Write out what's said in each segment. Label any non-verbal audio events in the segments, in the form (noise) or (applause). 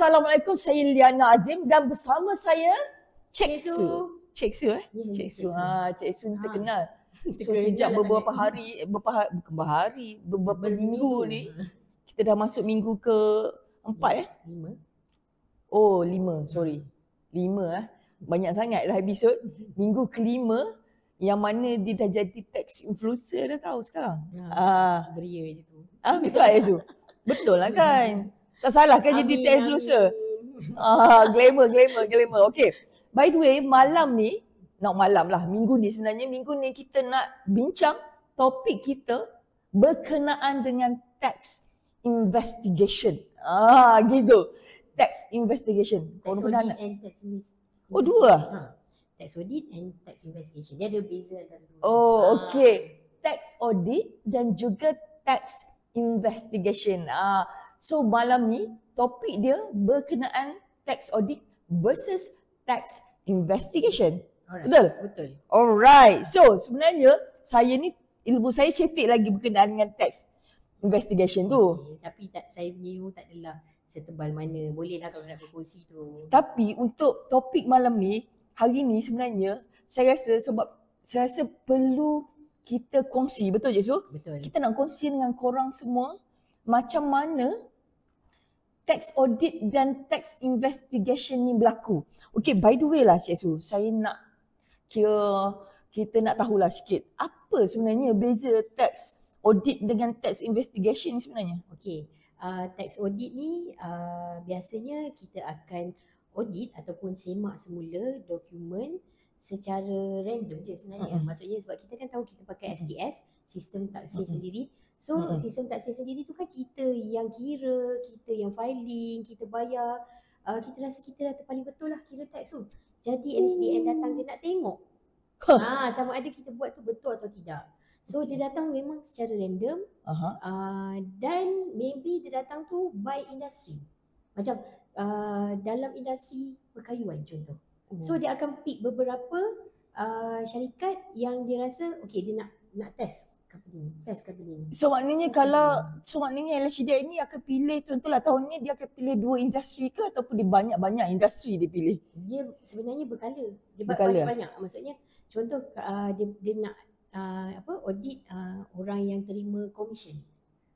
Assalamualaikum, saya Liana Azim dan bersama saya Cik Cik Su. Su. Cik Su eh? Ya, ya, Cik Cik Su. Ha, Cik Su ni Ha. terkenal. (laughs) So sejak lah beberapa hari, beberapa hari, bukan beberapa hari, beberapa minggu ni, Ha. kita dah masuk minggu ke empat eh? Lima. Oh, lima, sorry. Lima eh. Banyak sangat dah episod. Minggu kelima, yang mana dia dah jadi tax influencer dah tahu sekarang. Ha. Ah, Beria je tu. ah betul tak Su? (laughs) Betul lah kan? Tak salah kan jadi tax influencer? Ah, glamour, glamour, glamour. Okay. By the way, malam ni, nak malam lah, minggu ni sebenarnya, minggu ni kita nak bincang topik kita berkenaan dengan tax investigation. Ah, gitu. Tax investigation. Tax Kau pernah audit nak? and tax Oh, dua? Ha. Tax audit and tax investigation. Dia ada beza antara dua. Oh, Ha. okay. Tax audit dan juga tax investigation. Ah, so malam ni topik dia berkenaan tax audit versus tax investigation. Alright. Betul? Betul. Alright. So sebenarnya saya ni ilmu saya cetek lagi berkenaan dengan tax investigation tu. Okay. Tapi tak saya punya ilmu tak adalah setebal mana. Boleh lah kalau nak berkongsi tu. Tapi untuk topik malam ni, hari ni sebenarnya saya rasa sebab saya rasa perlu kita kongsi. Betul je Su? Betul. Kita nak kongsi dengan korang semua macam mana tax audit dan tax investigation ni berlaku. Okay, by the way lah Cik Su, saya nak kira kita nak tahulah sikit apa sebenarnya beza tax audit dengan tax investigation ni sebenarnya. Okey. Uh, tax audit ni uh, biasanya kita akan audit ataupun semak semula dokumen secara random je sebenarnya. Mm-mm. Maksudnya sebab kita kan tahu kita pakai. STS, sistem taksir Mm-mm. sendiri. So Mm-mm. sistem taksir sendiri tu kan kita yang kira, kita yang filing, kita bayar. Uh, kita rasa kita dah paling betul lah kira tax tu. Jadi LHDN datang dia nak tengok. ha, sama ada kita buat tu betul atau tidak. So dia datang memang secara random Aha. uh, dan maybe dia datang tu by industri. Macam uh, dalam industri perkayuan contoh. So dia akan pick beberapa uh, syarikat yang dia rasa okay dia nak nak test company ni, test company ni. So maknanya kalau so maknanya LHDN ni akan pilih contohlah tahun ni dia akan pilih dua industri ke ataupun dia banyak-banyak industri dia pilih. Dia sebenarnya berkala. Dia Berkala? banyak-banyak. Maksudnya contoh uh, dia dia nak uh, apa audit uh, orang yang terima commission.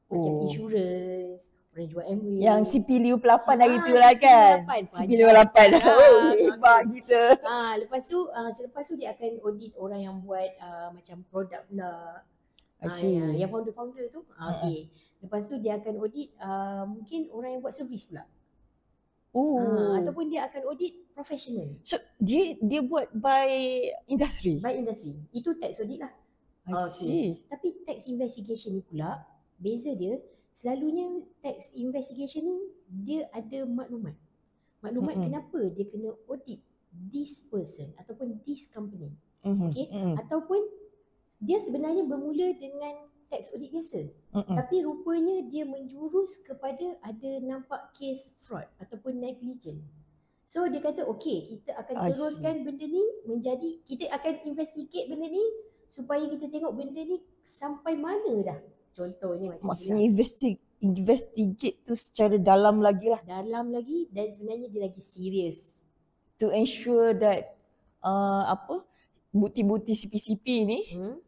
Macam Oh. insurance, orang jual Amway. Yang CP58 hari tu Ah, lah kan. CP58. CP58. Ah, Oh, hebat kita. Ah, lepas tu ah, selepas tu dia akan audit orang yang buat ah, macam produk pula. I Ah, see. yang, yang founder-founder tu. Ah, Ha, okey. Lepas tu dia akan audit ah, mungkin orang yang buat servis pula. Oh. Ah, ataupun dia akan audit professional So dia dia buat by industry. by industry. Itu tax audit lah. I Okay. see. Tapi tax investigation ni pula beza dia selalunya tax investigation ni dia ada maklumat. Maklumat Mm-mm. kenapa dia kena audit this person ataupun this company. Mhm. Okay. Mhm. Ataupun dia sebenarnya bermula dengan tax audit biasa. Mhm. Tapi rupanya dia menjurus kepada ada nampak kes fraud ataupun negligent. So dia kata okey kita akan teruskan benda ni menjadi kita akan investigate benda ni supaya kita tengok benda ni sampai mana dah. Contohnya macam Maksudnya ni investi- investigate tu secara dalam lagi lah lah. dalam lagi dan sebenarnya dia lagi serius. to ensure that uh, apa bukti-bukti CP-CP ni Hmm?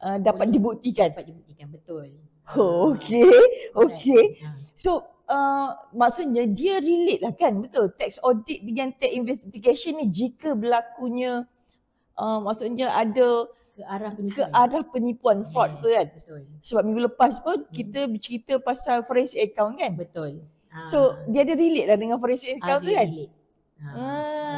Uh, dapat Boleh. dibuktikan. Dapat dibuktikan betul. Oh, Ah, okay. (laughs) Okay. alright. Ah. So uh, maksudnya dia relate lah kan betul tax audit dengan tax investigation ni jika berlakunya uh, maksudnya ada ke arah ke penipuan. arah penipuan fraud Yes, tu kan. Betul. Sebab minggu lepas pun kita bercerita pasal forensic account kan. Betul. Ah. So dia ada relate lah dengan forensic account tu Ada kan. relate. Ah,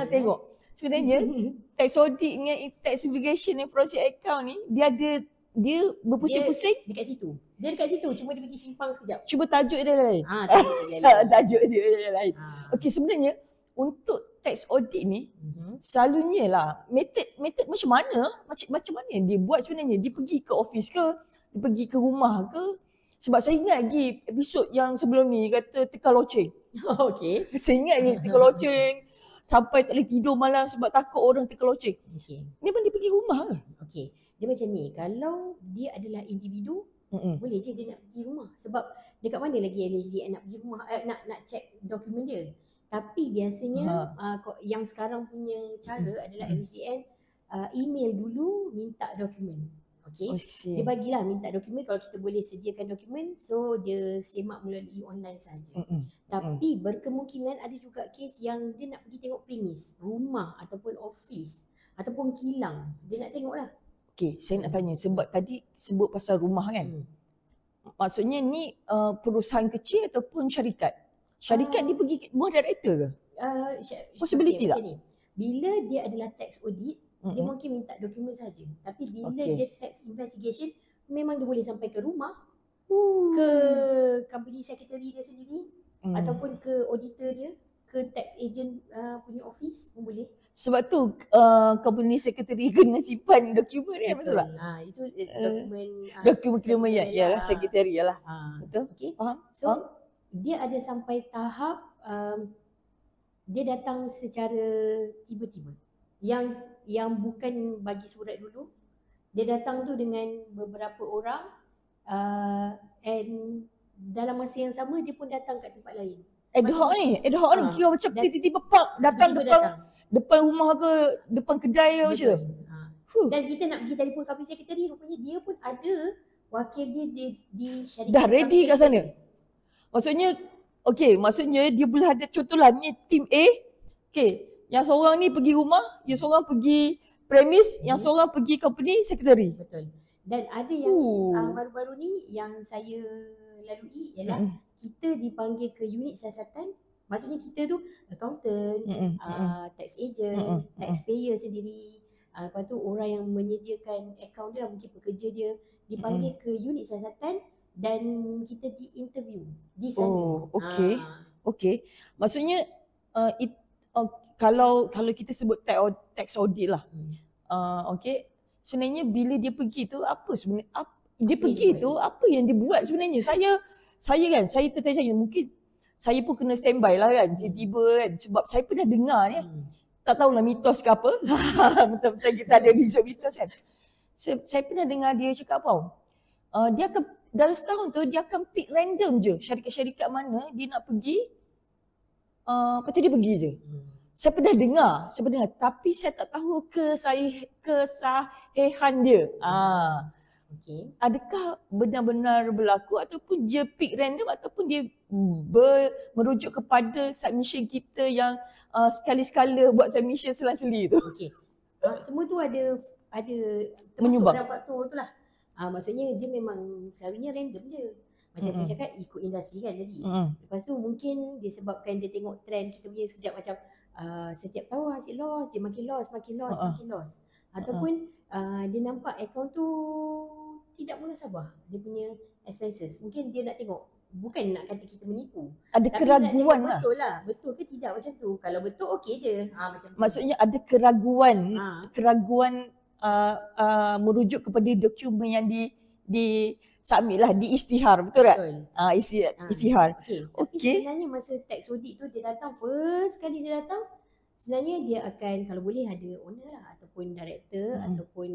ada. tengok. Sebenarnya (laughs) tax audit dengan tax investigation dan forensic account ni dia ada dia berpusing-pusing Dekat situ. Dia dekat situ cuma dia pergi simpang sekejap. cuba tajuk dia lain. Ah, tahu dia lain. (laughs) tajuk dia lain. Ah. Okey sebenarnya untuk tax audit ni Mhm. selalunya lah method method macam mana macam macam mana dia buat sebenarnya dia pergi ke office ke dia pergi ke rumah ke sebab saya ingat lagi episod yang sebelum ni kata tekal loceng (laughs) Okey. saya ingat lagi tekal loceng sampai tak boleh tidur malam sebab takut orang tekal loceng Okey. ni pun dia pergi rumah ke Okey. Dia macam ni, kalau dia adalah individu, Mm-mm. boleh je dia nak pergi rumah. Sebab dekat mana lagi LHDN nak pergi rumah, eh, nak nak check dokumen dia. Tapi biasanya Ha. uh, yang sekarang punya cara adalah. LHDN uh, email dulu minta dokumen. Okay. Oh. Dia bagilah minta dokumen kalau kita boleh sediakan dokumen so dia semak melalui online saja. Mm-mm. Tapi berkemungkinan ada juga kes yang dia nak pergi tengok premis, rumah ataupun office ataupun kilang. Dia nak tengok lah. Okay, saya nak tanya sebab tadi sebut pasal rumah kan. Hmm. Maksudnya ni uh, perusahaan kecil ataupun syarikat? Syarikat Ah. dia pergi buat director ke? Uh, Sya- Possibility okay, tak? ni. Bila dia adalah tax audit, dia Mm-mm. mungkin minta dokumen saja. Tapi bila Okey. dia tax investigation, memang dia boleh sampai ke rumah, Uh. ke company secretary dia sendiri Hmm. ataupun ke auditor dia, ke tax agent uh, punya office pun boleh. Sebab tu uh, company secretary kena simpan dokumen kan betul tak? Ha, itu uh, Eh, dokumen uh, Dokumen terima ya, secretary yalah lah. secretary yalah. Ha, Betul? okay. Faham? So Faham? dia ada sampai tahap um, dia datang secara tiba-tiba. Yang yang bukan bagi surat dulu, dia datang tu dengan beberapa orang uh, and dalam masa yang sama dia pun datang kat tempat lain. Ad hoc ni, ad hoc ni Ha. kira macam Dan- tiba-tiba pak datang depan datang. depan rumah ke depan kedai ke macam tu. Ha. Huh. Dan kita nak pergi telefon company secretary rupanya dia pun ada wakil dia di, di syarikat. Dah ready kat sana? Maksudnya okey, maksudnya dia boleh ada contohlah ni tim A. Okey, yang seorang ni pergi rumah, yang seorang pergi premis, yang Hmm. seorang pergi company secretary. Betul. Dan ada yang Uh. uh, baru-baru ni yang saya lalui ialah Mm-mm. kita dipanggil ke unit siasatan. Maksudnya kita tu accountant. Mm-mm. uh, tax agent, Mm-mm. taxpayer sendiri. Uh, lepas tu orang yang menyediakan akaun dia lah, mungkin pekerja dia dipanggil ke unit siasatan dan kita di-interview di sana. Oh, okey. Ah, Okey. Maksudnya uh, it, uh, kalau kalau kita sebut tax, tax audit lah. hmm. Uh, okey. Sebenarnya bila dia pergi tu apa sebenarnya ap, dia Apa pergi tu apa yang dia buat sebenarnya? Saya saya kan saya tertanya mungkin saya pun kena standby lah kan tiba-tiba kan sebab saya pernah dengar ni Hmm. tak tahulah mitos ke apa. (laughs) Betul-betul kita ada episod mitos kan. Saya, saya pernah dengar dia cakap apa? Uh, dia akan dalam setahun tu dia akan pick random je syarikat-syarikat mana dia nak pergi. Uh, lepas tu dia pergi je. Hmm. Saya pernah dengar, saya pernah dengar tapi saya tak tahu kesahih, kesahihan dia. Ah, Okey. adakah benar-benar berlaku ataupun dia pick random ataupun dia ber, merujuk kepada submission kita yang uh, sekali-sekala buat submission selang-seli tu. Okey. Uh, semua tu ada ada Menyumbang. dalam faktor tu lah. Uh, maksudnya dia memang selalunya random je. Macam Mm-mm. saya cakap ikut industri kan tadi. Mm-mm. Lepas tu mungkin disebabkan dia tengok trend kita punya sekejap macam uh, setiap tahun hasil loss, dia makin loss, makin loss, Uh-uh. makin loss. Ataupun uh, dia nampak akaun tu tidak munasabah dia punya expenses. Mungkin dia nak tengok bukan nak kata kita menipu. Ada Tapi keraguan lah. Betul lah. Betul ke tidak macam tu. Kalau betul okey je. Ha, macam tu. Maksudnya ada keraguan, ha, keraguan uh, uh, merujuk kepada dokumen yang di di submit lah di isytihar betul tak? betul. Ah isi Ah. isytihar. Okey, tapi Okey. sebenarnya masa tax audit tu dia datang first kali dia datang sebenarnya dia akan kalau boleh ada owner lah ataupun director Hmm. ataupun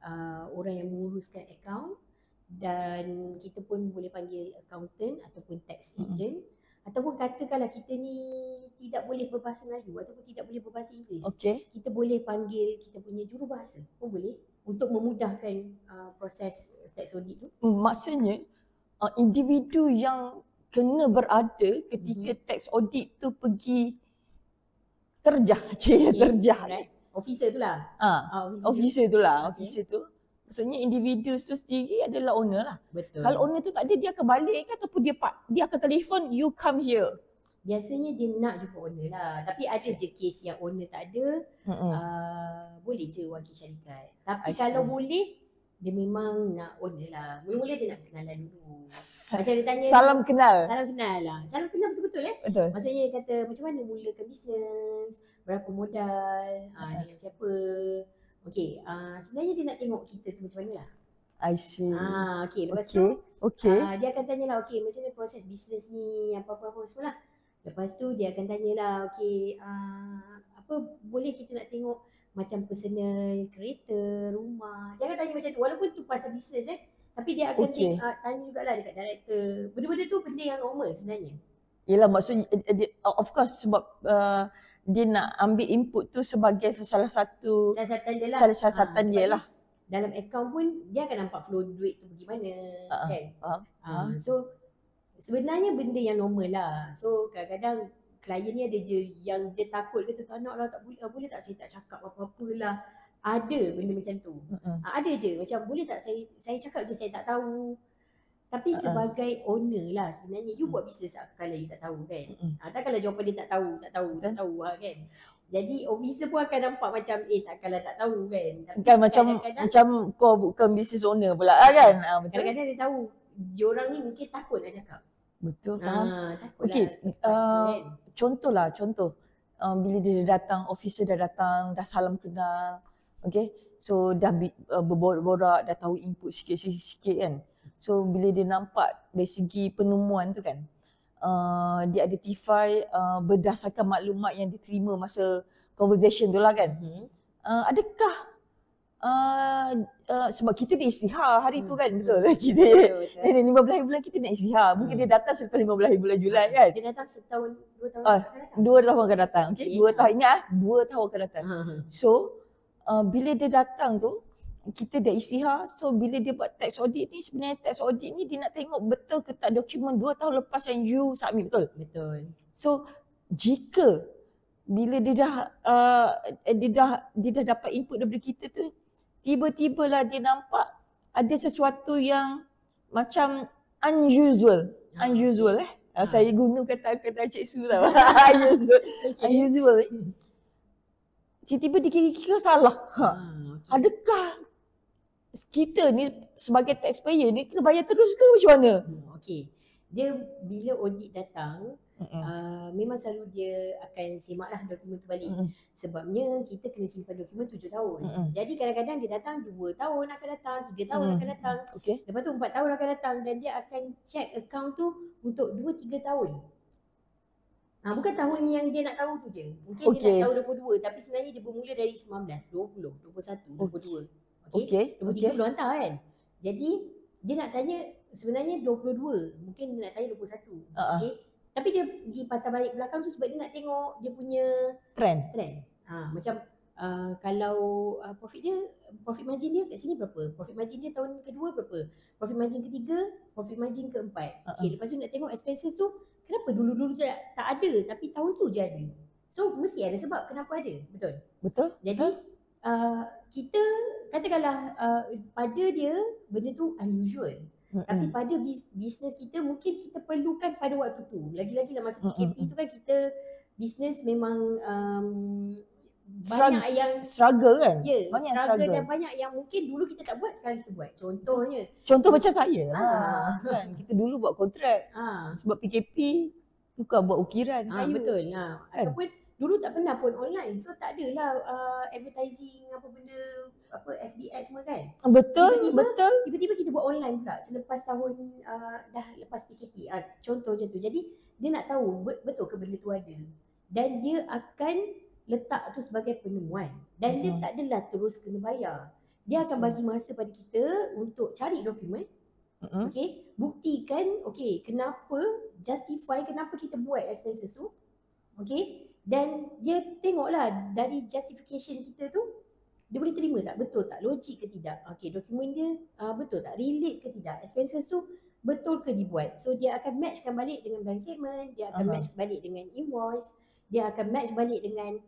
uh, orang yang menguruskan akaun dan kita pun boleh panggil accountant ataupun tax Hmm. agent ataupun katakanlah kita ni tidak boleh berbahasa Melayu ataupun tidak boleh berbahasa Inggeris Okey. kita boleh panggil kita punya jurubahasa pun boleh untuk memudahkan uh, proses tax audit tu Maksudnya uh, individu yang kena berada ketika Mhm. tax audit tu pergi terjah, (laughs) cik Okey, terjah. alright. officer tu lah Ah, Ah, officer. officer tu lah, Okey. officer tu. Maksudnya individu tu sendiri adalah owner lah. Betul. Kalau owner tu tak ada dia akan balik ke ataupun dia dia akan telefon you come here. biasanya dia nak jumpa owner lah. Tapi ada je kes yang owner tak ada, uh, boleh je wakil syarikat. Tapi I kalau boleh, dia memang nak owner lah. Mula-mula dia nak kenalan dulu. Macam dia tanya, Salam kenal. salam kenal lah. Salam kenal betul-betul eh. Betul. Maksudnya dia kata macam mana mulakan bisnes, berapa modal, uh, dengan siapa. Okey, uh, sebenarnya dia nak tengok kita tu macam mana lah. I see. Ah, okey, lepas Okey. tu Okey. Ah, dia akan tanyalah okey macam mana proses bisnes ni apa-apa semua lah. Lepas tu dia akan tanyalah okey uh, apa boleh kita nak tengok macam personal kereta, rumah. Dia akan tanya macam tu walaupun tu pasal bisnes eh. Tapi dia akan okay. uh, tanya jugalah dekat director. Benda-benda tu benda yang normal sebenarnya. Yelah maksudnya uh, dia, uh, of course sebab uh, dia nak ambil input tu sebagai salah satu Siasatan dia lah. salah siasatan Ah, dia lah. Dalam akaun pun dia akan nampak flow duit tu pergi mana Ah, kan. Faham? Ah, so sebenarnya benda yang normal lah. So kadang-kadang klien ni ada je yang dia takut kata tak nak lah tak boleh, ah, boleh tak saya tak cakap apa-apa lah. Ada benda macam tu. Mm-mm. Ah, ada je macam boleh tak saya saya cakap je saya tak tahu. Tapi ah. sebagai owner lah sebenarnya you Hmm. buat bisnes tak kalau you tak tahu kan. Mm-mm. Ah, takkanlah jawapan dia tak tahu, tak tahu, tak tahu ha, kan. Jadi officer pun akan nampak macam eh takkanlah tak tahu kan. Tapi Kan macam macam kau bukan business owner pula lah kan. Betul. kadang-kadang dia tahu diorang ni mungkin takut nak cakap. Betul faham. Ah, Okey, lah. uh, kan. Contoh lah contoh. Um, bila dia datang officer dah datang dah salam kenal okay? So dah uh, berborak-borak dah tahu input sikit-sikit kan? So bila dia nampak dari segi penemuan tu kan uh, dia identify uh, berdasarkan maklumat yang diterima masa conversation tu lah kan? Mhm. uh, adakah uh, uh, sebab kita nak istihar hari tu Hmm, kan hmm. betul kita Betul, betul. Eh, 15 bulan kita nak istihar. Mungkin Hmm. dia datang selepas 15 bulan Julai kan. Dia datang setahun, dua tahun Ah, akan datang. Dua tahun akan datang. Okay? Okey. Dua tahun. Ingat ah, dua tahun akan datang. Ah. So, uh, bila dia datang tu, kita dah istihar. So, bila dia buat tax audit ni, sebenarnya tax audit ni dia nak tengok betul ke tak dokumen dua tahun lepas yang you submit. Betul? Betul. So, jika bila dia dah uh, dia dah dia dah dapat input daripada kita tu tiba-tibalah dia nampak ada sesuatu yang macam unusual Ah. unusual eh Ah. uh, saya guna kata-kata Cik Su lah (laughs) unusual Okay. unusual tiba-tiba dikira-kira salah ha. Ah, okey. adakah kita ni sebagai taxpayer ni kena bayar terus ke macam mana Hmm, Okey. Dia bila audit datang, Uh, memang selalu dia akan semak lah dokumen tu balik. Mm-mm. Sebabnya kita kena simpan dokumen tujuh tahun. Mm-mm. Jadi kadang-kadang dia datang dua tahun akan datang, tiga tahun Mm. akan datang. okey Lepas tu empat tahun akan datang dan dia akan check account tu untuk dua tiga tahun. Ha, bukan tahun yang dia nak tahu tu je. Mungkin dia Okey. nak tahu 22 tapi sebenarnya dia bermula dari 19, 20, 21, 22. Okey. okey 23 okey belum hantar kan. Jadi dia nak tanya sebenarnya 22. Mungkin dia nak tanya 21. Ah, ah. Okey. Tapi dia pergi patah balik belakang tu sebab dia nak tengok dia punya trend trend. Ha, macam uh, kalau uh, profit dia, profit margin dia kat sini berapa? Profit margin dia tahun kedua berapa? Profit margin ketiga, profit margin keempat. Uh-uh. Okay, lepas tu nak tengok expenses tu, kenapa dulu-dulu tak, tak ada tapi tahun tu je ada. So mesti ada sebab kenapa ada, betul? betul Jadi uh, kita katakanlah uh, pada dia benda tu unusual. Tapi Mm-mm. pada bis, bisnes kita mungkin kita perlukan pada waktu tu. Lagi-lagi lah masa PKP mm, tu kan kita bisnes memang um, Struggle. banyak yang struggle kan ya banyak struggle, struggle. dan banyak yang mungkin dulu kita tak buat sekarang kita buat. Contohnya Contoh macam saya lah. Ah. Kan? Kita dulu buat kontrak. ah Sebab PKP, tukar buat ukiran ah kayu. betul nah Kan? ataupun dulu tak pernah pun online so tak adalah uh, advertising apa benda apa FBS semua kan. Betul, Tiba-tiba- betul. Tiba-tiba kita buat online pula selepas tahun uh, dah lepas PKP. Uh, contoh macam tu. Jadi dia nak tahu bet- betul ke benda tu ada. Dan dia akan letak tu sebagai penemuan. Dan dia Mhm. tak adalah terus kena bayar. Dia akan bagi masa pada kita untuk cari dokumen. Mm-mm. Okay. Buktikan okay kenapa, justify kenapa kita buat expenses tu. Okay. Dan dia tengoklah dari justification kita tu dia boleh terima tak? Betul tak? Logik ke tidak? Okey dokumen dia uh, betul tak? Relate ke tidak? Expenses tu betul ke dibuat? So dia akan matchkan balik dengan bank statement dia akan Aha. match balik dengan invoice dia akan match balik dengan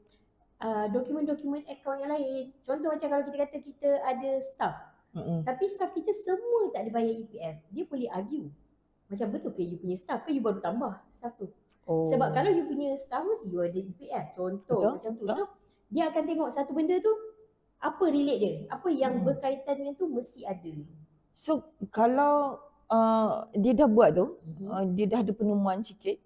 uh, dokumen-dokumen account yang lain. Contoh macam kalau kita kata kita ada staff. Mm-mm. tapi staff kita semua tak ada bayar EPF dia boleh argue. Macam betul ke you punya staff ke you baru tambah staff tu? Oh. sebab kalau you punya staff mesti you ada EPF contoh Betul, macam tu. betul. So dia akan tengok satu benda tu apa relate dia, apa yang Hmm. berkaitan dengan tu mesti ada. So kalau uh, dia dah buat tu, Mhm. uh, dia dah ada penemuan sikit.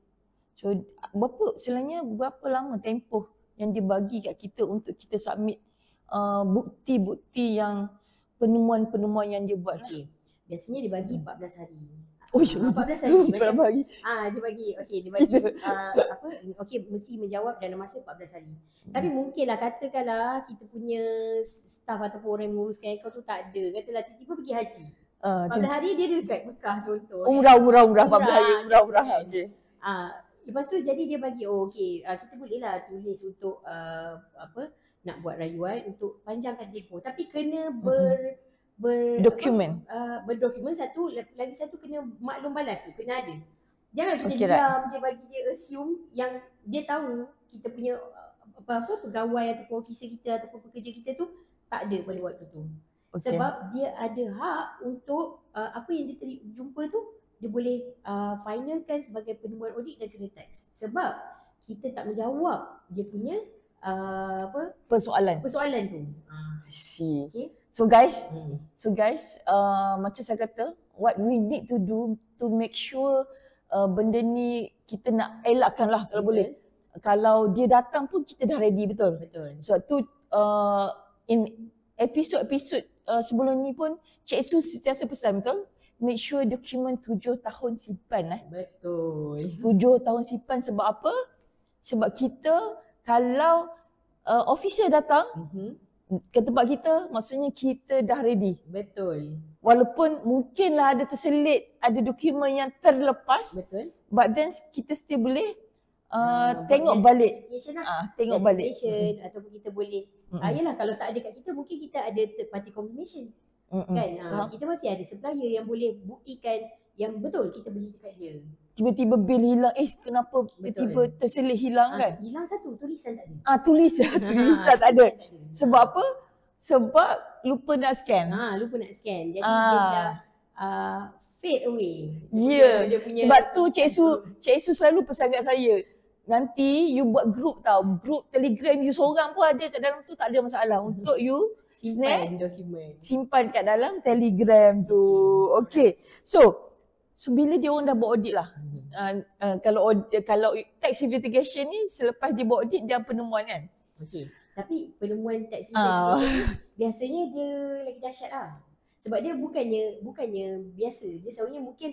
So berapa selanya berapa lama tempoh yang dia bagi kat kita untuk kita submit uh, bukti-bukti yang penemuan-penemuan yang dia buat lah. Okey. Biasanya dia bagi Hmm. 14 hari. Oh, Ah, 14 hari (laughs) macam Berapa ah dia bagi okey dia bagi uh, apa okey mesti menjawab dalam masa 14 hari. Tapi Hmm. mungkinlah katakanlah kita punya staff ataupun orang yang menguruskan account tu tak ada. Katalah tiba-tiba pergi haji. Uh, 14 hari dia dekat Mekah contoh. umrah, umrah, umrah, 14 hari, Umrah, umrah, kan. Okay. Ah, lepas tu jadi dia bagi oh okey uh, kita boleh lah tulis untuk uh, apa nak buat rayuan untuk panjangkan tempoh tapi kena ber ber Dokumen. apa, uh, berdokumen satu lagi satu kena maklum balas tu kena ada. Jangan kita okay, right. diam je bagi dia assume yang dia tahu kita punya uh, apa-apa pegawai ataupun officer kita ataupun pekerja kita tu tak ada pada waktu tu. Okay. Sebab dia ada hak untuk uh, apa yang dia teri- jumpa tu dia boleh uh, finalkan sebagai penemuan audit dan kena tax. Sebab kita tak menjawab dia punya uh, apa persoalan. persoalan tu. Ah. See. Okay. So guys, Hmm. so guys, uh, macam saya kata, what we need to do to make sure uh, benda ni kita nak elakkan lah kalau boleh. Kalau dia datang pun kita dah ready betul. Betul. Sebab tu uh, in episod-episod uh, sebelum ni pun Cik Su sentiasa pesan betul. Make sure dokumen tujuh tahun simpan eh. Betul. (laughs) Tujuh tahun simpan sebab apa? Sebab kita kalau uh, officer datang Mm-hmm. Ke tempat kita maksudnya kita dah ready. Betul. Walaupun mungkinlah ada terselit ada dokumen yang terlepas Betul. but then kita still boleh uh, buat tengok balik. lah. Ah tengok balik. Justification ataupun kita boleh Mm-mm. ah yalah kalau tak ada kat kita mungkin kita ada third party confirmation Mm-mm. kan ah, Faham? kita masih ada supplier yang boleh buktikan yang betul kita beli dekat dia Tiba-tiba bil hilang. Eh kenapa tiba-tiba terselit hilang ah, kan? hilang satu tulisan tak ada Ah tulisan (laughs) tulisan tak ada. Tulisan Sebab apa? Sebab lupa nak scan. ah lupa nak scan jadi Ah. dia dah ah, fade away Ya. Punya- Sebab tu Cik Su, Cik Su selalu pesan kat saya. Nanti you buat group tau. Group telegram you seorang pun ada kat dalam tu tak ada masalah. Untuk you simpan dokumen simpan kat dalam telegram tu. Okay. So, so bila dia orang dah buat audit lah. Uh, uh, kalau kalau tax investigation ni selepas dia buat audit dia penemuan kan? Okey. Tapi penemuan tax Ah. investigation ni biasanya dia lagi dahsyat lah. Sebab dia bukannya bukannya biasa. Dia selalunya mungkin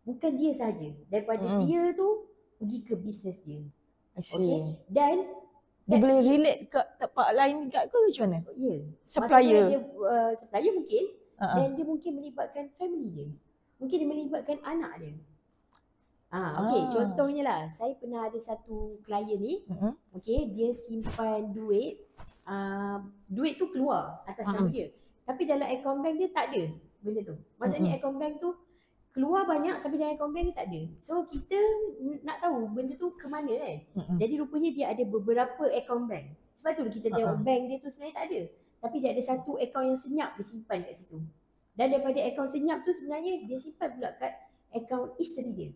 bukan dia saja. Daripada Mm. dia tu pergi ke bisnes dia. Okey. Dan Dia boleh relate ke tempat lain juga ke macam mana? Ya. Supplier. Maksudnya Dia, uh, supplier mungkin Uh-uh. dan dia mungkin melibatkan family dia. Mungkin dia melibatkan anak dia. Ah, okey, Ah. contohnya lah, saya pernah ada satu klien ni, Uh-huh. okey, dia simpan duit, uh, duit tu keluar atas nama Mm-mm. dia. Tapi dalam account bank dia tak ada benda tu. Maksudnya account bank tu keluar banyak tapi dalam account bank dia tak ada. So kita nak tahu benda tu ke mana kan. Uh-uh. Jadi rupanya dia ada beberapa account bank. Sebab tu kita tengok Ha-ha. bank dia tu sebenarnya tak ada. Tapi dia ada satu account yang senyap dia simpan kat situ. Dan daripada account senyap tu sebenarnya dia simpan pula kat account isteri dia.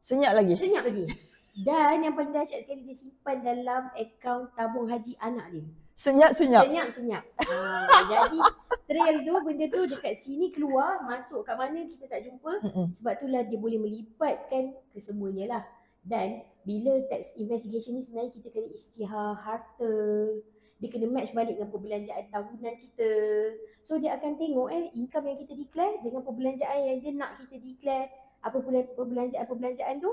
Senyap lagi. Senyap lagi. Dan yang paling dahsyat sekali dia simpan dalam akaun tabung haji anak dia. Senyap-senyap. Senyap-senyap. Ha, (laughs) jadi trail tu benda tu dekat sini keluar, masuk kat mana kita tak jumpa. Sebab itulah dia boleh melibatkan kesemuanya lah. Dan bila tax investigation ni sebenarnya kita kena isytihar harta. Dia kena match balik dengan perbelanjaan tahunan kita. So dia akan tengok eh income yang kita declare dengan perbelanjaan yang dia nak kita declare apa pula perbelanjaan-perbelanjaan tu.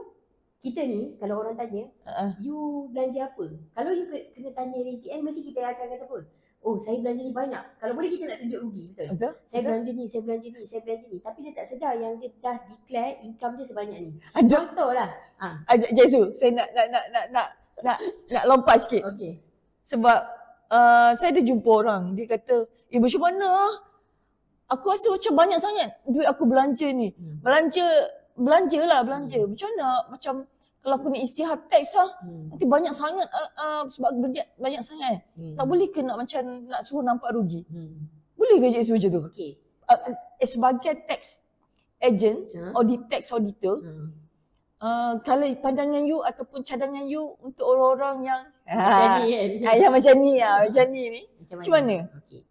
Kita ni kalau orang tanya, Uh-uh. you belanja apa? Kalau you ke- kena tanya HDN mesti kita akan kata apa? Oh saya belanja ni banyak. Kalau boleh kita nak tunjuk rugi betul. Betul? Saya Betul? belanja ni, saya belanja ni, saya belanja ni. Tapi dia tak sedar yang dia dah declare income dia sebanyak ni. Ada Contoh lah. Ha. Ajak Jesu, saya nak nak nak nak nak nak, nak lompat sikit. Okay. Sebab uh, saya ada jumpa orang, dia kata, "Eh macam mana? ah? Aku rasa macam banyak sangat duit aku belanja ni. Hmm. Belanja belanja lah belanja. Macam mana? Macam kalau aku nak istihar teks lah, Hmm. nanti banyak sangat uh, uh, sebab banyak banyak sangat. Hmm. Tak boleh ke nak macam nak suruh nampak rugi? Hmm. Boleh ke Cik Su macam tu? Okay. Uh, uh, sebagai tax agent, Ha? audit tax auditor, Hmm. Uh, kalau pandangan you ataupun cadangan you untuk orang-orang yang Macam ah, ni kan. ah, yang macam ni ah, (laughs) macam ni ni. Macam mana? Okay.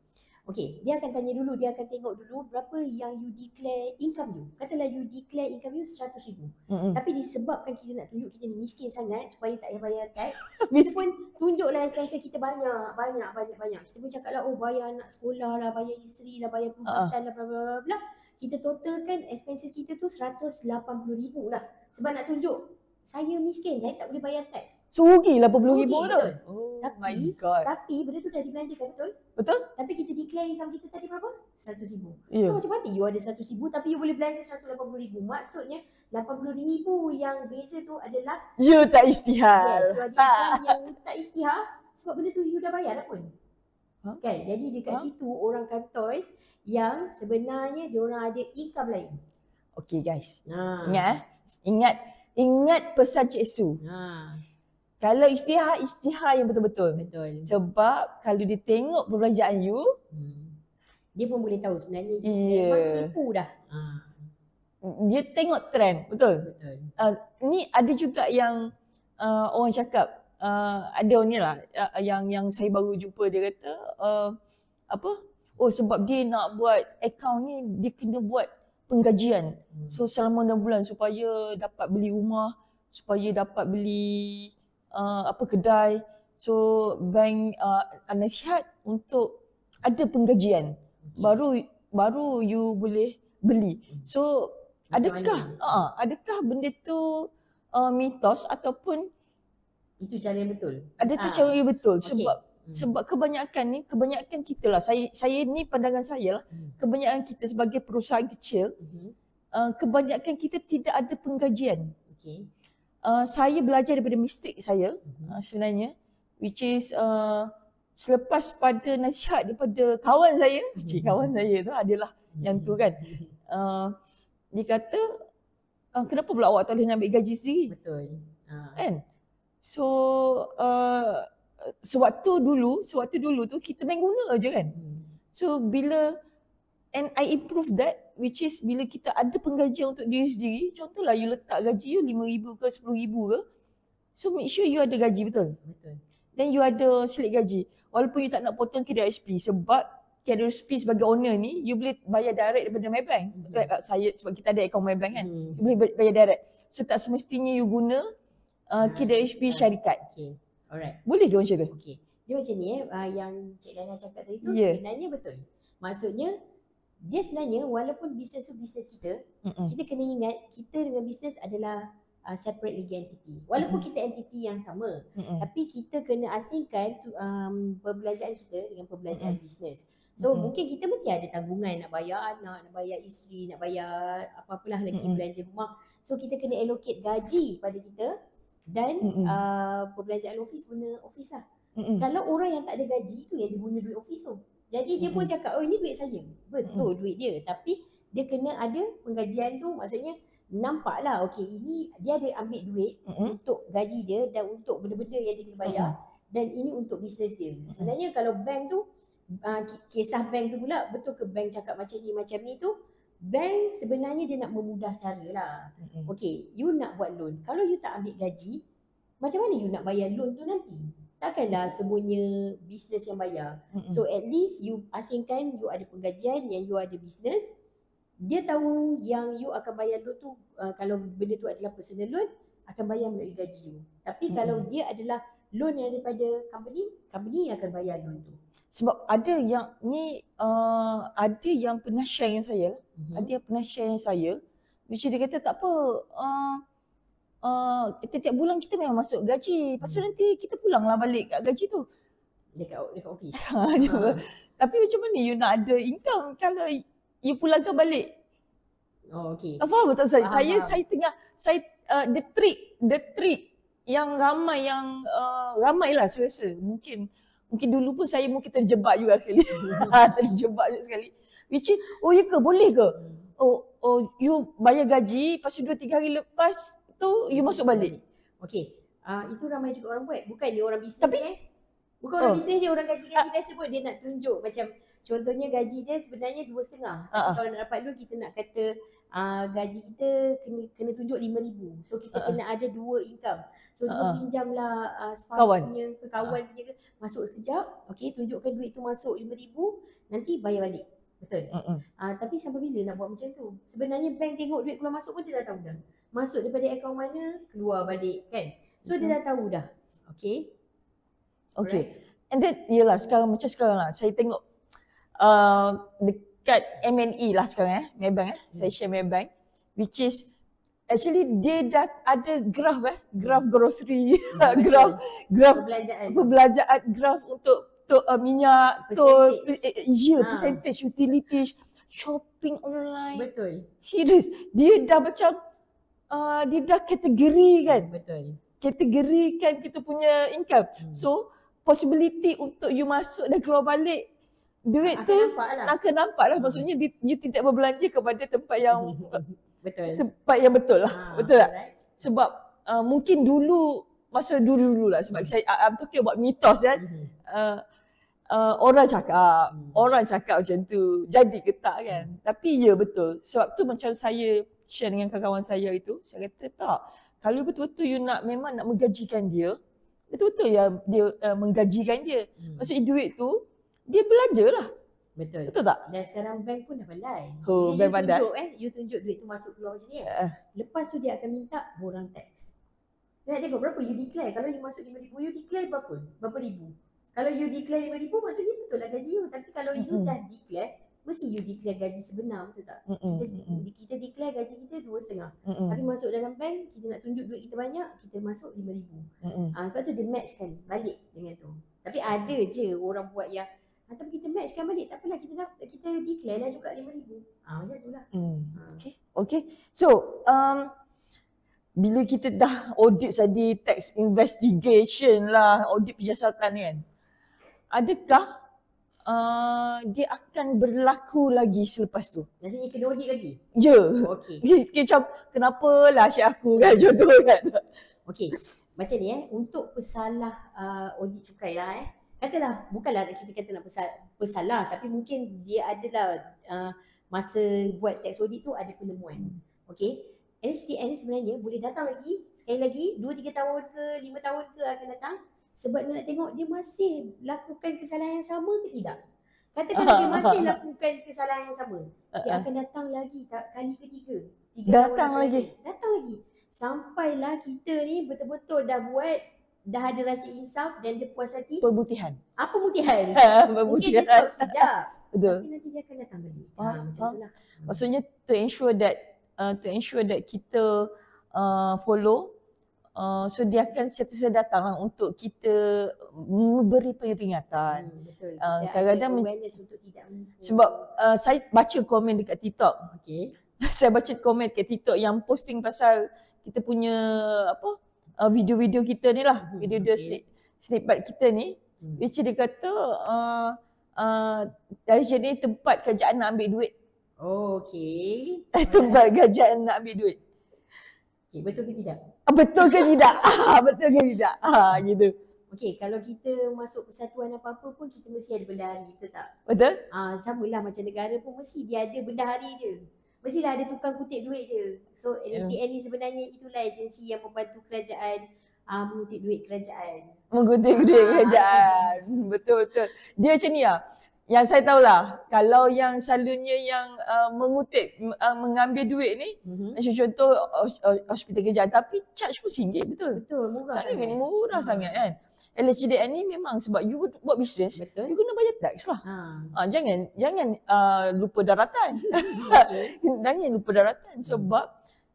Okay, dia akan tanya dulu, dia akan tengok dulu berapa yang you declare income you. Katalah you declare income you RM100,000. Mm-mm. Tapi disebabkan kita nak tunjuk kita ni miskin sangat supaya tak payah bayar tax, (laughs) kita pun tunjuklah expenses kita banyak, banyak, banyak, banyak. Kita pun cakap lah, oh bayar anak sekolah lah, bayar isteri lah, bayar perubatan lah, bla bla bla bla. Kita totalkan expenses kita tu RM180,000 lah. Sebab nak tunjuk saya miskin, saya tak boleh bayar tax. So rugi RM80,000 Rugi, tu. Oh Tapi- my god. Tapi benda tu dah dibelanjakan betul? Betul? Tapi kita declare income kita tadi berapa? RM100,000. Ya. So macam mana you ada RM100,000 tapi you boleh belanja RM180,000. Maksudnya RM80,000 yang beza tu adalah You tak istihar. yes, wajib income yang tak isytihar sebab benda tu you dah bayar dah pun. Ha? Kan? Jadi dekat Ha? situ orang kantoi yang sebenarnya diorang ada income lain. Okay guys. Ha. Ingat eh. Ingat. Ingat pesan Cik Su. Ha. Kalau istihar, istihar yang betul-betul. Betul. Sebab kalau dia tengok perbelanjaan you, Hmm. Dia pun boleh tahu sebenarnya you Ya. memang tipu dah. Ha. dia tengok trend. Betul? Betul. ni ada juga yang uh, orang cakap uh, ada ni lah uh, yang yang saya baru jumpa dia kata uh, apa oh sebab dia nak buat account ni dia kena buat penggajian. Hmm. so selama 6 bulan supaya dapat beli rumah supaya dapat beli uh, apa kedai. So bank uh, nasihat untuk ada penggajian. Baru baru you boleh beli. So Macam adakah uh, adakah benda tu uh, mitos ataupun Itu cara yang betul. ada tu Ah, cara yang betul? Sebab Hmm. sebab kebanyakan ni kebanyakan kita lah saya saya ni pandangan saya lah Hmm. kebanyakan kita sebagai perusahaan kecil Mhm. uh, kebanyakan kita tidak ada penggajian Okey. uh, saya belajar daripada mistik saya Mhm. uh, sebenarnya which is uh, selepas pada nasihat daripada kawan saya cik kawan saya tu adalah yang tu kan uh, dia kata uh, kenapa pula awak tak boleh nak ambil gaji sendiri Betul. Ha. kan so uh, sewaktu dulu sewaktu dulu tu kita main guna je kan Hmm. so bila and I improve that which is bila kita ada penggajian untuk diri sendiri contohlah you letak gaji you RM5,000 ke RM10,000 ke so make sure you ada gaji betul Betul. then you ada selit gaji walaupun you tak nak potong KDSP sebab KDSP sebagai owner ni you boleh bayar direct daripada Maybank Mhm. like, uh, saya sebab kita ada akaun Maybank kan Hmm. you boleh bay- bayar direct so tak semestinya you guna uh, KDSP syarikat Okey. Alright. boleh ke macam tu Okey. Dia macam ni eh uh, yang Cik Dana cakap tadi tu Ya. sebenarnya betul. Maksudnya dia sebenarnya walaupun bisnes tu bisnes kita, Mm-mm. kita kena ingat kita dengan bisnes adalah uh, separate legal entity. Walaupun Mm-mm. kita entity yang sama, Mm-mm. tapi kita kena asingkan tu, um, perbelanjaan kita dengan perbelanjaan Mm-mm. bisnes. So Mm-mm. mungkin kita mesti ada tanggungan nak bayar anak, nak bayar isteri, nak bayar apa-apalah lagi Mm-mm. belanja rumah. So kita kena allocate gaji pada kita dan uh, perbelanjaan office guna office lah. Mm-mm. Kalau orang yang tak ada gaji tu yang dia guna duit office tu. Jadi dia pun Mm-mm. cakap, oh ini duit saya. Betul duit dia. Tapi dia kena ada penggajian tu maksudnya nampak lah okay ini dia ada ambil duit Mm-mm. untuk gaji dia dan untuk benda-benda yang dia kena bayar dan ini untuk bisnes dia. Sebenarnya kalau bank tu uh, ki- kisah bank tu pula betul ke bank cakap macam ni macam ni tu bank sebenarnya dia nak memudah cara lah. Mm-mm. Okay, you nak buat loan. Kalau you tak ambil gaji, macam mana you nak bayar loan tu nanti? Takkanlah semuanya bisnes yang bayar. Mm-mm. So at least you asingkan you ada penggajian yang you ada bisnes. Dia tahu yang you akan bayar loan tu uh, kalau benda tu adalah personal loan akan bayar melalui gaji you. Tapi Mm-mm. kalau dia adalah loan yang daripada company, company yang akan bayar loan tu. Sebab ada yang ni uh, ada yang pernah share dengan saya lah. Hmm. Ada yang pernah share dengan saya which dia kata tak apa uh, uh, tiap-tiap bulan kita memang masuk gaji. Lepas tu Hmm. nanti kita pulanglah balik kat gaji tu. dekat dekat office. (laughs) Ha, cuba. Ah. Tapi macam mana you nak ada income kalau you pulangkan balik? Oh okey. Uh, faham tak saya? Faham, saya faham. saya tengah saya uh, the trick the trick yang ramai yang uh, ramai lah saya rasa. Mungkin mungkin dulu pun saya mungkin terjebak juga sekali. (laughs) terjebak juga sekali. Which is oh ya ke boleh ke? Oh oh you bayar gaji lepas tu 2 3 hari lepas tu you masuk balik. Okey. Uh, itu ramai juga orang buat. Bukan dia orang bisnes Tapi- eh. Bukan orang Oh. bisnes je, orang gaji-gaji biasa pun dia nak tunjuk macam contohnya gaji dia sebenarnya dua setengah. Ah, ah. Kalau nak dapat loan kita nak kata uh, gaji kita kena kena tunjuk lima ribu. So kita Ah, ah. kena ada dua income. So Ah, dia ah. pinjamlah uh, spouse Kawan. punya ke kawan punya ke masuk sekejap. Okey, tunjukkan duit tu masuk lima ribu nanti bayar balik. Betul. Mm-mm. Ah, tapi sampai bila nak buat macam tu? Sebenarnya bank tengok duit keluar masuk pun dia dah tahu dah. Masuk daripada akaun mana, keluar balik kan. So Betul. dia dah tahu dah. Okay. Okay. And then yelah sekarang macam sekarang lah saya tengok uh, dekat MNE lah sekarang eh Maybank eh saya share Maybank which is actually dia dah ada graf eh, graf grocery, Hmm, (laughs) graf graf Perbelanjaan. perbelanjaan, graf untuk untuk uh, minyak, untuk Percentage. eh, eh, ya, Ha. percentage utilities, shopping online. Betul. Serius, dia dah macam uh, dia dah kategori kan. Betul. Kategorikan kita punya income. Hmm. So, possibility untuk you masuk dan keluar balik duit Akan tu nampak lah. akan nampak lah. Hmm. Maksudnya di, you tidak berbelanja kepada tempat yang (laughs) Betul. tempat yang betul lah. Ah, betul tak? alright. Sebab uh, mungkin dulu masa dulu-dulu lah sebab saya I- I'm talking about mitos kan. Mhm. Uh, uh, orang cakap, Hmm. orang cakap macam tu. Jadi ke tak kan? Tapi ya betul. Sebab tu macam saya share dengan kawan-kawan saya itu, saya kata tak. Kalau betul-betul you nak memang nak menggajikan dia, betul-betul ya dia uh, menggajikan dia. Hmm. Maksudnya duit tu dia belanja lah. Betul. Betul tak? Dan sekarang bank pun dah pandai. Oh, Bila bank you pandai. tunjuk eh, you tunjuk duit tu masuk keluar macam ni kan. Uh, Lepas tu dia akan minta borang teks. Dia nak tengok berapa you declare. Kalau you masuk RM5,000, you declare berapa? Berapa ribu? Kalau you declare RM5,000, maksudnya betul lah gaji you. Tapi kalau you Mm-mm. dah declare, mesti you declare gaji sebenar, betul tak? mm-mm, Kita, kita declare gaji kita dua setengah. mm-mm, Tapi masuk dalam bank, kita nak tunjuk duit kita banyak, kita masuk RM5,000. mm-mm. Ah, lepas tu dia matchkan balik dengan tu. Tapi ada je orang buat yang tapi kita matchkan balik, tak apalah kita dah, kita declare lah juga RM5,000. Ah, macam tu lah. Mm. Ah. Okay, okay. So, um, bila kita dah audit tadi tax investigation lah, audit penyiasatan ni kan, adakah uh, dia akan berlaku lagi selepas tu? Maksudnya kena audit lagi? Je. Okey. (laughs) Dia macam, kenapa lah asyik aku kan, (laughs) contoh kan. Okey. Macam ni eh, untuk pesalah uh, audit cukai lah eh. Katalah, bukanlah kita kata nak pesal, pesalah tapi mungkin dia adalah uh, masa buat tax audit tu ada penemuan. Okey. NHDN sebenarnya boleh datang lagi, sekali lagi 2 3 tahun ke 5 tahun ke akan datang sebab dia nak tengok dia masih lakukan kesalahan yang sama ke tidak. Katakan dia masih (laughs) lakukan kesalahan yang sama, dia akan datang lagi tak kali ketiga. Tiga Datang lagi? tu. Datang lagi. Sampailah kita ni betul-betul dah buat dah ada rasa insaf dan dia puas hati. Pembutihan. Apa? (laughs) Mungkin Pembutihan. dia stop sekejap. Betul. Tapi nanti dia akan datang balik. Ha, Faham, macam lah. Maksudnya to ensure that uh, to ensure that kita uh, follow uh, so dia akan sentiasa datang lah untuk kita memberi peringatan. Hmm, betul. Ah, Kita kadang-kadang ada men- untuk tidak menipu. Sebab uh, saya baca komen dekat TikTok. Okey. (laughs) saya baca komen dekat TikTok yang posting pasal kita punya apa uh, video-video kita ni lah. Mhm, Video-video okay. snip, snippet kita ni. Hmm. Which dia kata uh, uh, dari jadi tempat kerajaan nak ambil duit. Oh, okey. (laughs) tempat kerajaan nak ambil duit. Okey, betul ke tidak? Ah, Betul ke tidak? (laughs) Ah, betul ke tidak? Ah, gitu. Okey, kalau kita masuk persatuan apa-apa pun kita mesti ada bendahari, betul tak? Betul? Ah, samalah macam negara pun mesti dia ada bendahari dia. Mestilah ada tukang kutip duit dia. So Ya. NHDN ni sebenarnya itulah agensi yang membantu kerajaan ah, mengutip duit kerajaan. Mengutip duit Ah. kerajaan. Betul betul. Dia macam ni lah. Yang saya tahulah, kalau yang selalunya yang uh, mengutip, uh, mengambil duit ni, Mm-hmm. macam contoh hos- hos- hospital kerajaan tapi charge pun RM1 betul. Betul, murah Sangat sangat. murah Hmm. sangat kan. LHDN ni memang sebab you buat- bisnes, Betul. you kena bayar tax lah. Ha. Ah, jangan jangan uh, lupa daratan. (laughs) (laughs) Jangan lupa daratan sebab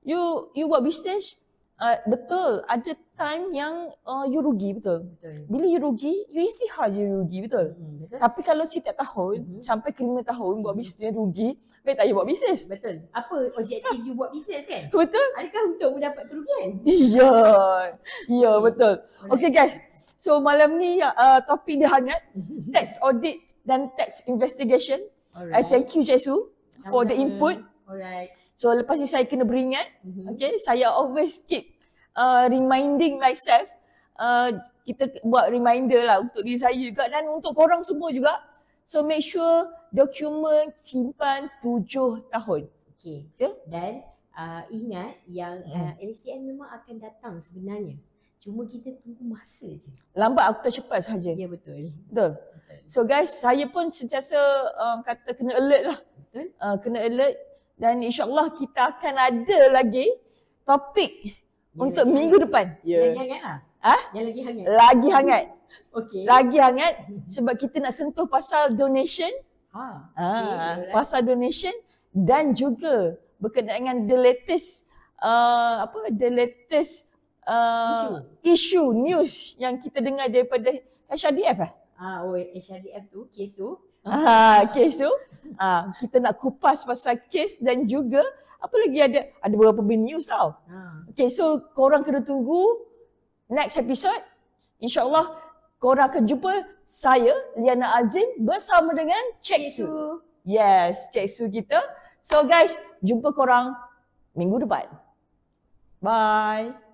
you you buat bisnes uh, betul ada time yang uh, you rugi betul. Betul. Bila you rugi, you istihar je you rugi betul. Mm, betul. Tapi kalau setiap tahun Mhm. sampai ke lima tahun buat Mhm. bisnes rugi, baik tak payah buat bisnes. Betul. Apa objektif you buat bisnes kan? (laughs) Betul? Adakah untuk mendapat kerugian? Iya. Ya Okey. betul. Okay guys. So malam ni uh, topik dia hangat tax audit dan tax investigation. I Alright. thank you Jesu for the input. Alright. So lepas ni saya kena beringat Mhm. Okay, saya always keep uh, reminding myself. Uh, kita buat reminder lah untuk diri saya juga dan untuk korang semua juga. So make sure dokumen simpan tujuh tahun. Okey. Ya? Dan uh, ingat yang Hmm. uh, NHDN memang akan datang sebenarnya. Cuma kita tunggu masa je. Lambat atau cepat sahaja. Ya betul. Betul. Betul. So guys, saya pun sentiasa uh, kata kena alert lah. Betul. Uh, kena alert dan insyaAllah kita akan ada lagi topik Yang untuk lagi minggu hangat. depan. Yang lagi hangat lah. Ah? Yang lagi hangat. Lagi hangat. (laughs) Okey. Lagi hangat (laughs) sebab kita nak sentuh pasal donation Ha. Ah, alright. pasal donation dan juga berkenaan dengan the latest uh, apa the latest uh, issue. news yang kita dengar daripada HRDF eh? Ah, oh HRDF tu, kes tu. Ah, kes tu. Ah, kita nak kupas pasal kes dan juga apa lagi ada ada beberapa news tau. Ah. Okay, so korang kena tunggu next episode. InsyaAllah korang akan jumpa saya, Liana Azim bersama dengan Cik Su. Yes, Cik Su kita. So guys, jumpa korang minggu depan. Bye.